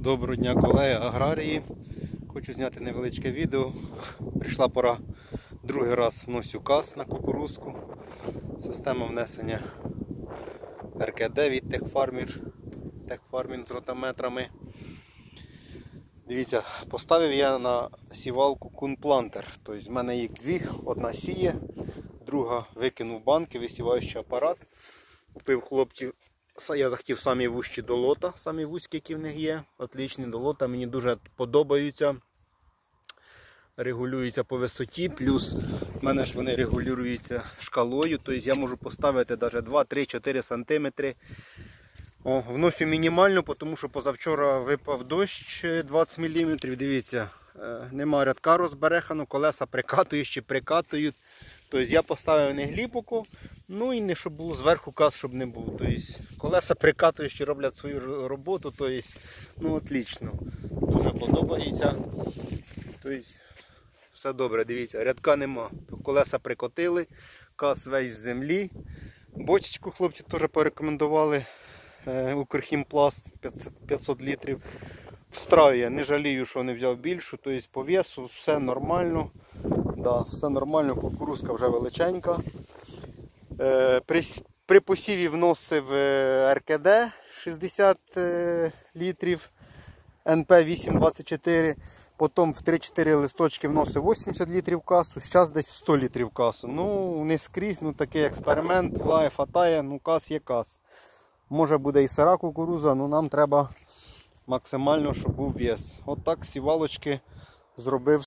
Доброго дня, колеги аграрії. Хочу зняти невеличке відео. Прийшла пора другий раз вносю каз на кукурузку. Система внесення РКД від Техфармір. Техфармін з ротометрами. Дивіться, поставив я на сівалку кунплантер. Тобто в мене їх дві, одна сіє, друга викинув банки, висіваючий апарат. Купив хлопців я захотів самі вущі до лота, самі вузькі, які в них є. Отлічні до лота, мені дуже подобаються. Регулюються по висоті, плюс в мене ж вони регулюються шкалою, тобто я можу поставити навіть 2-3-4 см. О, Вносю мінімально, тому що позавчора випав дощ 20 мм. Дивіться, нема рядка розберехану, колеса прикатують чи прикатують. Тобто я поставив не гліпоку, ну і не щоб було зверху каз, щоб не було. Тобто Колеса прикатуючі роблять свою роботу, тобто, ну отлично. Дуже подобається. Тобто, все добре, дивіться, рядка нема. Колеса прикотили, каз весь в землі. Бочечку хлопці теж порекомендували. Укрхімпласт 500 літрів. Встраює, не жалію, що не взяв більшу, тобто по весу все нормально. Да, Все нормально, кукурузка вже величенька. Е, при, посіві вносив РКД 60 е, літрів НП 824. Потім в 3-4 листочки вносив 80 літрів касу, зараз десь 100 літрів касу. Ну, не скрізь, ну такий експеримент, влає, фатає, ну кас є кас. Може буде і сира кукуруза, але нам треба максимально, щоб був вес. От так сівалочки зробив.